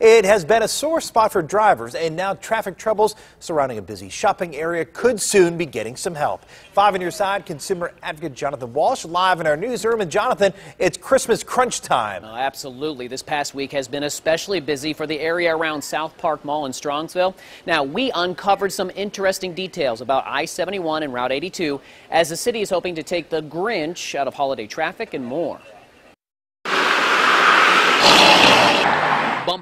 It has been a sore spot for drivers, and now traffic troubles surrounding a busy shopping area could soon be getting some help. Five on your side, consumer advocate Jonathan Walsh live in our newsroom. And Jonathan, it's Christmas crunch time. Oh, absolutely. This past week has been especially busy for the area around South Park Mall in Strongsville. Now, we uncovered some interesting details about I-71 and Route 82 as the city is hoping to take the Grinch out of holiday traffic and more.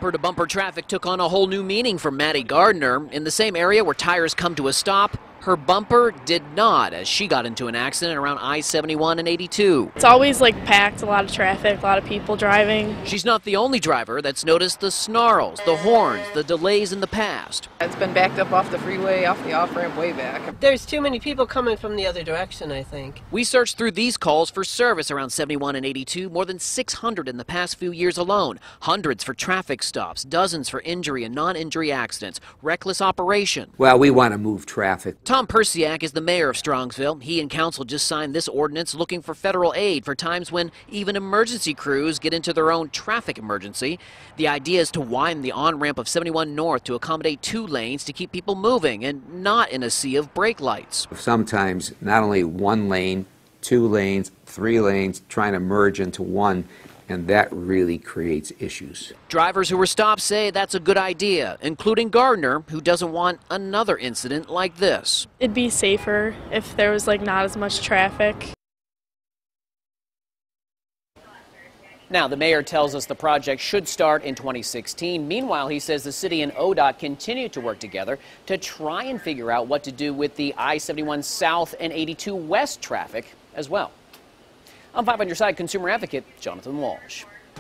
Bumper to bumper traffic took on a whole new meaning for Maddie Gardner. In the same area where tires come to a stop, her bumper did not as she got into an accident around I-71 and 82. It's always like packed, a lot of traffic, a lot of people driving. She's not the only driver that's noticed the snarls, the horns, the delays in the past. It's been backed up off the freeway, off the off-ramp way back. There's too many people coming from the other direction, I think. We searched through these calls for service around 71 and 82, more than 600 in the past few years alone. Hundreds for traffic stops, dozens for injury and non-injury accidents, reckless operation. Well, we want to move traffic. Tom Perciak is the mayor of Strongsville. He and council just signed this ordinance looking for federal aid for times when even emergency crews get into their own traffic emergency. The idea is to widen the on-ramp of 71 North to accommodate two lanes to keep people moving and not in a sea of brake lights. Sometimes not only one lane, two lanes, three lanes, trying to merge into one and that really creates issues. Drivers who were stopped say that's a good idea, including Gardner, who doesn't want another incident like this. It'd be safer if there was like not as much traffic. Now, the mayor tells us the project should start in 2016. Meanwhile, he says the city and ODOT continue to work together to try and figure out what to do with the I-71 South and 82 West traffic as well. I'm 5 on your side consumer advocate Jonathan Walsh.